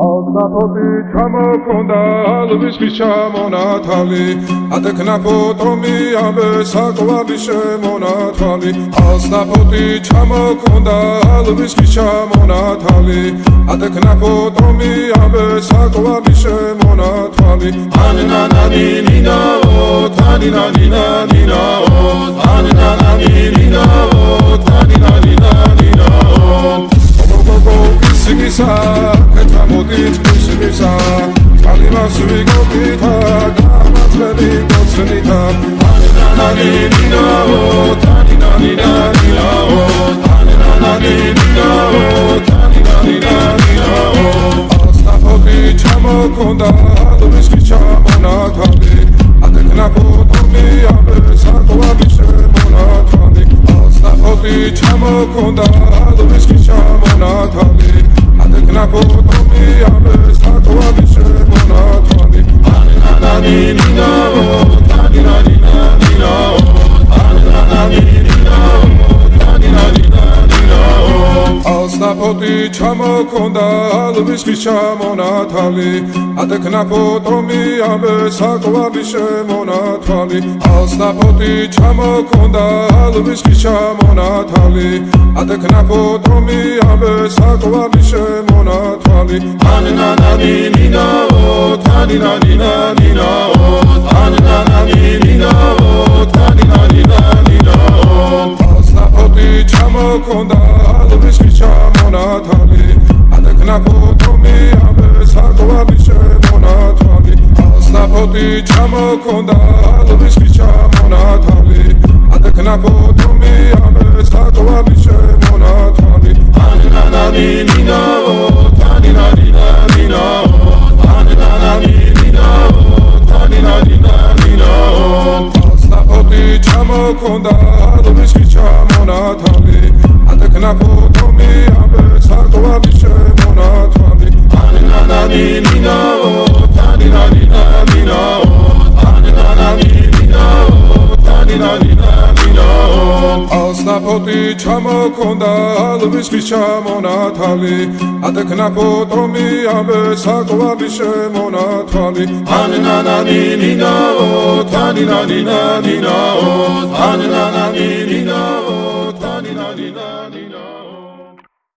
ალდაფოთი ჩამოქონდა ალვის ხის ჩამონათალი. ატექნა ფოტომი ამე საკვარი შემონათალი. ალდაფოთი ჩამოქონდა ალვის ხის ჩამონათალი. ატექნა ფოტომი ამე საკვარი შემონათალი. ანანანი ნინაო თანინანი სიგისა მოდით ქუსმისა წალიმას ვიგობითა გამაწვევი გოცნითა. ანანინინაო თანინანინანინაო ანანინინაო თანინანინანინაო ასტაფოთი ჩამოქონდა ლუსკი ჩამონათალი ატეკნა ფოტომი ამე საკვარი შემონათალი ასტაფოთი ჩამოქონდა ლუსკი ჩამონათალი na boca. საფოთი ჩამოქონდა ალვის ხის ჩამონათალი. ატექნა ფოტომი ამე საკვარი შემონათალი. ალსაფოთი ჩამოქონდა ალვის ხის ჩამონათალი. ატექნა ფოტომი ამე საკვარი შემონათალი. ანანანი ნინაო თანინანი ნინაო ანანანი ნინაო თანინანი ნინაო ალსაფოთი ჩამოქონდა ალვის ხის მონათალი ატეკნა ფოტომი ამე საკვარი შემონათალი ასაფოთი ჩამოქონდა ალვის ხიჩა მონათალი ატეკნა ფოტომი ამე საკვარი შემონათალი ანანანი ნინაო თანინანი ნინაო ანანანი ნინაო თანინანი ნინაო. ასაფოთი ჩამოქონდა ალვის ხიჩა მონათალი ატეკნა ფოტომი საკვარი შემონათვალი ანანანი ნინაო თანინანი ნინაო ანანანი ნინაო თანინანი ნინაო ასნაფოთი ჩამოქონდა ალვის ხის ჩამონათალი ატექნა ფოტომი ამე საკვარი შემონათვალი ნინაო თანინანი ნინაო ანანანი ნინაო თანინანი